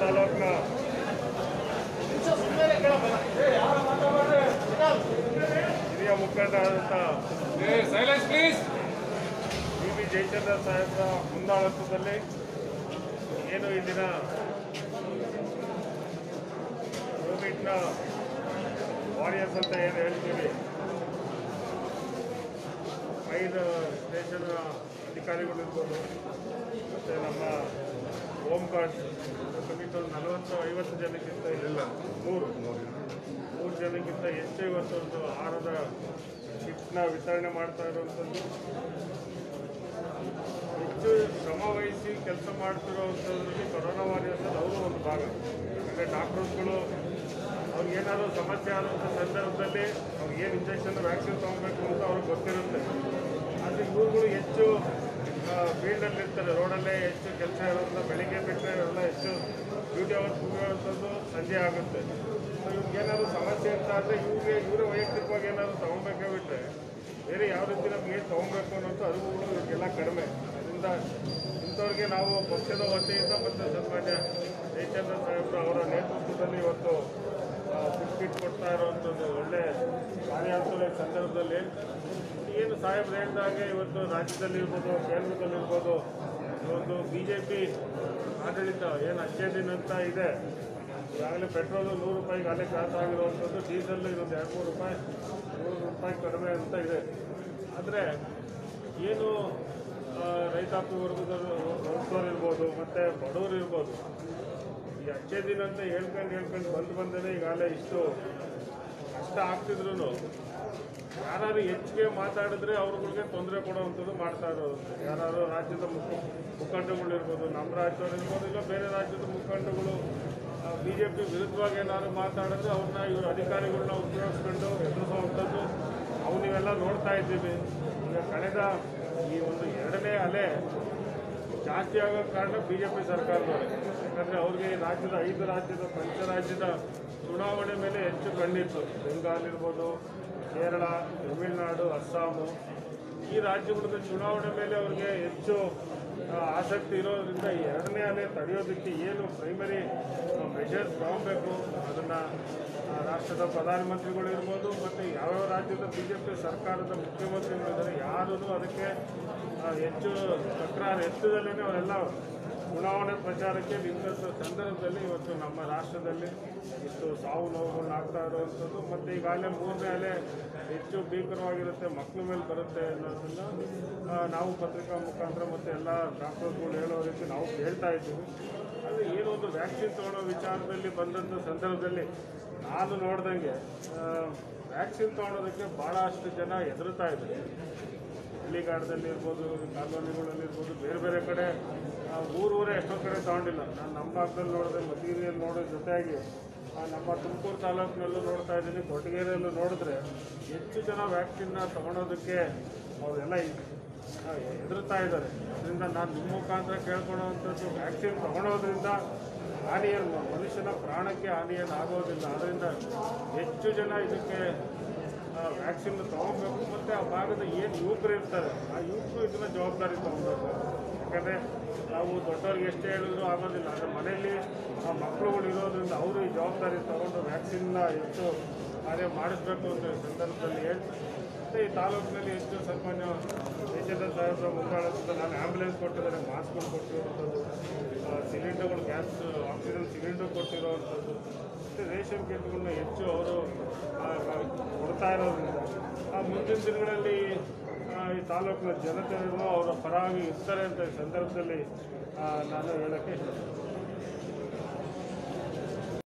ತಾಲೂಕಿನ ಹಿರಿಯ ಮುಖಂಡರಾದಂಥ D V Jayachandra ಸಾಹೇಬರ ಮುಂದಾಳತ್ವದಲ್ಲಿ ಏನು ಈ ದಿನ ಕೋವಿಡ್ನ ವಾರಿಯರ್ಸ್ ಅಂತ ಏನು ಹೇಳ್ತೀವಿ ಐದು ಸ್ಟೇಷನ್ ಅಧಿಕಾರಿಗಳಿರ್ಬೋದು ಮತ್ತು ನಮ್ಮ ಹೋಮ್ ಸಮೀಪ ಒಂದು ನಲವತ್ತು, ಐವತ್ತು ಜನಕ್ಕಿಂತ ಇಲ್ಲ. ಮೂರು. ಮೂರು ಜನಕ್ಕಿಂತ ಹೆಚ್ಚು ಇವತ್ತು ಒಂದು ಆಹಾರದ ಶಿಫ್ಟ್ನ ವಿತರಣೆ ಮಾಡ್ತಾ ಇರುವಂಥದ್ದು. ಹೆಚ್ಚು ಶ್ರಮ ವಹಿಸಿ ಕೆಲಸ ಮಾಡ್ತಿರೋವಂಥದ್ರಲ್ಲಿ ಕೊರೋನಾ ವಾರಿಯರ್ಸಲ್ಲಿ ಅವರು ಒಂದು ಭಾಗ. ಯಾಕಂದರೆ ಡಾಕ್ಟರ್ಸ್ಗಳು ಅವ್ರಿಗೇನಾದ್ರು ಸಮಸ್ಯೆ ಆದಂಥ ಸಂದರ್ಭದಲ್ಲಿ ಅವ್ರಿಗೆ ಏನು ಇಂಜೆಕ್ಷನ್ ವ್ಯಾಕ್ಸಿನ್ ತೊಗೊಬೇಕು ಅಂತ ಅವ್ರಿಗೆ ಗೊತ್ತಿರುತ್ತೆ. ಆದರೆ ಇವ್ರುಗಳು ಹೆಚ್ಚು ಫೀಲ್ಡಲ್ಲಿ ಇರ್ತಾರೆ ರೋಡಲ್ಲೇ ಹೆಚ್ಚು ಕೆಲಸ ಇರೋದ್ರಿಂದ ಬೆಳಿಗ್ಗೆ ಬಿಟ್ಟರೆ ಎಲ್ಲ ಹೆಚ್ಚು ಡ್ಯೂಟಿ ಅವರ್ಸ್ ಮುಗಿಯುವಂಥದ್ದು ಸಂಜೆ ಆಗುತ್ತೆ. ಸೊ ಏನಾದರೂ ಸಮಸ್ಯೆ ಅಂತ ಆದರೆ ಇವ್ರಿಗೆ, ಇವರೇ ವೈಯಕ್ತಿಕವಾಗಿ ಏನಾದರೂ ತೊಗೊಬೇಕೇ ಬಿಟ್ಟರೆ ಬೇರೆ ಯಾವ ರೀತಿ ನಮಗೆ ಏನು ತೊಗೊಬೇಕು ಅನ್ನೋದು ಅರಿವುಗಳು ಇವ್ರಿಗೆಲ್ಲ ಕಡಿಮೆ. ಅದರಿಂದ ಇಂಥವ್ರಿಗೆ ನಾವು ಪಕ್ಷದ ವತಿಯಿಂದ ಮತ್ತು ಸನ್ಮಾನ್ಯ ಜಯಚಂದ್ರ ಸಾಹೇಬರು ಅವರ ನೇತೃತ್ವದಲ್ಲಿ ಇವತ್ತು ಬಿಸ್ಕಿಟ್ ಕೊಡ್ತಾ ಇರುವಂಥದ್ದು ಒಳ್ಳೆ ಕಾರ್ಯಾಚರಣೆ ಸಂದರ್ಭದಲ್ಲಿ. ಏನು ಸಾಹೇಬ್ರು ಹೇಳಿದಾಗೆ ಇವತ್ತು ರಾಜ್ಯದಲ್ಲಿ ಕೇಂದ್ರದಲ್ಲಿರ್ಬೋದು ಒಂದು ಬಿ ಜೆ ಪಿ ಆಡಳಿತ ಏನು ಅಷ್ಟೇ ದಿನ ಅಂತ ಇದೆ. ಈಗಾಗಲೇ ಪೆಟ್ರೋಲು ನೂರು ರೂಪಾಯಿಗೆ ಅಲ್ಲೇ ಕ್ರಾಸ್ ಆಗಿರುವಂಥದ್ದು ಡೀಸೆಲ್ ಇನ್ನೊಂದು ಎರಡು ಮೂರು ರೂಪಾಯಿ, ನೂರು ರೂಪಾಯಿ ಕಡಿಮೆ ಅಂತ ಇದೆ. ಆದರೆ, ಏನು ರೈತಾಪಿ ವರ್ಗದವರು ವರ್ಗದವ್ರು ಇರ್ಬೋದು, ಮತ್ತು ಬಡವರು ಇರ್ಬೋದು, ಈ ಅಚ್ಚೆ ದಿನ ಅಂತ ಹೇಳ್ಕೊಂಡು ಹೇಳ್ಕೊಂಡು ಬಂದು ಬಂದೇ ಈಗಾಗಲೇ ಇಷ್ಟು ಕಷ್ಟ ಆಗ್ತಿದ್ರು ಯಾರು ಹೆಚ್ಚಿಗೆ ಮಾತಾಡಿದ್ರೆ ಅವ್ರಗಳಿಗೆ ತೊಂದರೆ ಕೊಡುವಂಥದ್ದು ಮಾಡ್ತಾ ಇರೋದು ಯಾರು ರಾಜ್ಯದ ಮುಖ ಮುಖಂಡಗಳಿರ್ಬೋದು ನಮ್ಮ ರಾಜ್ಯದವ್ರು ಇರ್ಬೋದು, ಇಲ್ಲ ಬೇರೆ ರಾಜ್ಯದ ಮುಖಂಡಗಳು ಬಿ ಜೆ ಪಿ ವಿರುದ್ಧವಾಗಿ ಏನಾದ್ರು ಮಾತಾಡಿದ್ರೆ ಅವ್ರನ್ನ ಇವರು ಅಧಿಕಾರಿಗಳನ್ನ ಉಪಯೋಗಿಸ್ಕೊಂಡು ಎದುರಿಸುವಂಥದ್ದು. ಅವು ನೀವೆಲ್ಲ ನೋಡ್ತಾ ಇದ್ದೀವಿ. ಕಳೆದ ಈ ಒಂದು ಎರಡನೇ ಅಲೆ ಜಾಸ್ತಿ ಆಗೋ ಕಾರಣ ಬಿಜೆಪಿ ಸರ್ಕಾರದವರು. ಯಾಕಂದರೆ ಅವ್ರಿಗೆ ರಾಜ್ಯದ ಐದು ರಾಜ್ಯದ ಪಂಚರಾಜ್ಯದ ಚುನಾವಣೆ ಮೇಲೆ ಹೆಚ್ಚು ಕಣ್ಣಿತ್ತು. ಬೆಂಗಾಲ್ ಇರ್ಬೋದು, ಕೇರಳ, ತಮಿಳುನಾಡು ಅಸ್ಸಾಮು ಈ ರಾಜ್ಯಗಳ ಚುನಾವಣೆ ಮೇಲೆ ಅವ್ರಿಗೆ ಹೆಚ್ಚು ಆಸಕ್ತಿ ಇರೋದ್ರಿಂದ ಎರಡನೇ ಅಲೆ ತಡೆಯೋದಕ್ಕೆ ಏನು ಪ್ರೈಮರಿ ಮೆಷರ್ಸ್ ತಗೊಬೇಕು ಅದನ್ನು ರಾಷ್ಟ್ರದ ಪ್ರಧಾನಮಂತ್ರಿಗಳು ಇರ್ಬೋದು, ಮತ್ತು ಯಾವ್ಯಾವ ರಾಜ್ಯದ ಬಿ ಜೆ ಪಿ ಸರ್ಕಾರದ ಮುಖ್ಯಮಂತ್ರಿಗಳಿದ್ದಾರೆ ಯಾರೂ ಅದಕ್ಕೆ ಹೆಚ್ಚು ತಕರಾರು ಎತ್ತದಲ್ಲೇ ಅವರೆಲ್ಲ ಚುನಾವಣೆ ಪ್ರಚಾರಕ್ಕೆ ನಿಂತ ಸಂದರ್ಭದಲ್ಲಿ ಇವತ್ತು ನಮ್ಮ ರಾಷ್ಟ್ರದಲ್ಲಿ ಇಷ್ಟು ಸಾವು ನೋವುಗಳನ್ನ ಆಗ್ತಾ ಇರುವಂಥದ್ದು. ಮತ್ತು ಈಗಾಗಲೇ ಮೂರನೇ ಅಲೆ ಹೆಚ್ಚು ಭೀಕರವಾಗಿರುತ್ತೆ, ಮಕ್ಕಳ ಮೇಲೆ ಬರುತ್ತೆ ಅನ್ನೋದನ್ನು ನಾವು ಪತ್ರಿಕಾ ಮುಖಾಂತರ ಮತ್ತು ಎಲ್ಲ ಡಾಕ್ಟರ್ಗಳು ಹೇಳೋ ರೀತಿ ನಾವು ಕೇಳ್ತಾ ಇದ್ದೀವಿ. ಆದರೆ ಏನೊಂದು ವ್ಯಾಕ್ಸಿನ್ ತೊಗೊಳ್ಳೋ ವಿಚಾರದಲ್ಲಿ ಬಂದಂಥ ಸಂದರ್ಭದಲ್ಲಿ ನಾನು ನೋಡ್ದಂಗೆ ವ್ಯಾಕ್ಸಿನ್ ತೊಗೊಳೋದಕ್ಕೆ ಭಾಳಷ್ಟು ಜನ ಹೆದರ್ತಾ ಇದ್ದಾರೆ. ಹಳ್ಳಿಗಾಡದಲ್ಲಿ ಇರ್ಬೋದು ಕಾಲೋನಿಗಳಲ್ಲಿ ಇರ್ಬೋದು ಬೇರೆ ಬೇರೆ ಕಡೆ ಊರೂರೇ ಎಷ್ಟೋ ಕಡೆ ತಗೊಂಡಿಲ್ಲ. ನಾನು ನಮ್ಮ ಭಾಗದಲ್ಲಿ ನೋಡಿದೆ ಮಧುಗಿರಿಯಲ್ಲಿ ನೋಡೋ ಜೊತೆಯಾಗಿ ನಮ್ಮ ತುಮಕೂರು ತಾಲೂಕಿನಲ್ಲೂ ನೋಡ್ತಾ ಇದ್ದೀನಿ, ಕೊಟ್ಟಿಗೆರೆಯಲ್ಲೂ ನೋಡಿದ್ರೆ ಹೆಚ್ಚು ಜನ ವ್ಯಾಕ್ಸಿನ್ನ ತೊಗೊಳೋದಕ್ಕೆ ಅವರೆಲ್ಲ ಹೆದರ್ತಾ ಇದ್ದಾರೆ. ಅದರಿಂದ ನಾನು ನಿಮ್ಮ ಮುಖಾಂತರ ಕೇಳ್ಕೊಳ್ಳೋವಂಥದ್ದು ವ್ಯಾಕ್ಸಿನ್ ತೊಗೊಳೋದ್ರಿಂದ ಹಾನಿಯನ್ನು ಮನುಷ್ಯನ ಪ್ರಾಣಕ್ಕೆ ಹಾನಿಯನ್ನು ಆಗೋದಿಲ್ಲ. ಅದರಿಂದ ಹೆಚ್ಚು ಜನ ಇದಕ್ಕೆ ವ್ಯಾಕ್ಸಿನ್ ತಗೋಬೇಕು ಮತ್ತು ಆ ಭಾಗದ ಏನು ಯುವಕರು ಇರ್ತಾರೆ, ಆ ಯುವಕರು ಇದನ್ನ ಜವಾಬ್ದಾರಿ ತಗೋಬೇಕು. ಯಾಕಂದರೆ ನಾವು ದೊಡ್ಡವ್ರಿಗೆ ಎಷ್ಟು ಹೇಳಿದ್ರು ಆಗೋದಿಲ್ಲ, ಆದರೆ ಮನೆಯಲ್ಲಿ ಆ ಮಕ್ಕಳುಗಳು ಇರೋದ್ರಿಂದ ಅವರು ಈ ಜವಾಬ್ದಾರಿ ತಗೊಂಡು ವ್ಯಾಕ್ಸಿನ್ನ ಹೆಚ್ಚು ಕಾರ್ಯ ಮಾಡಿಸ್ಬೇಕು ಅಂತ ಸಂದರ್ಭದಲ್ಲಿ ಹೇಳ್ತಾರೆ. ಮತ್ತು ಈ ತಾಲೂಕಿನಲ್ಲಿ ಹೆಚ್ಚು ಸನ್ಮಾನ್ಯ ಯಶೇಂದ್ರ ತಯಾರಿಸುವ ಮುಖಾಂತರ ನಾನು ಆ್ಯಂಬುಲೆನ್ಸ್ ಕೊಟ್ಟಿದ್ದಾರೆ ಮಾಸ್ಕ್ಗಳು ಕೊಟ್ಟಿರುವಂಥದ್ದು ಸಿಲಿಂಡರ್ಗಳು ಗ್ಯಾಸ್, ಆಕ್ಸಿಜನ್ ಸಿಲಿಂಡರ್ ಕೊಟ್ಟಿರುವಂಥದ್ದು, ಮತ್ತು ರೇಷನ್ ಕಿಟ್ಗಳನ್ನ ಹೆಚ್ಚು ಅವರು ಕೊಡ್ತಾ ಇರೋದ್ರಿಂದ, ಆ, ಮುಂದಿನ ದಿನಗಳಲ್ಲಿ ಈ ತಾಲೂಕಿನ ಜನತೆಯನ್ನು ಅವರ ಪರವಾಗಿ ಇರ್ತಾರೆ ಅಂತ ಸಂದರ್ಭದಲ್ಲಿ ನಾನು ಹೇಳೋಕ್ಕೆ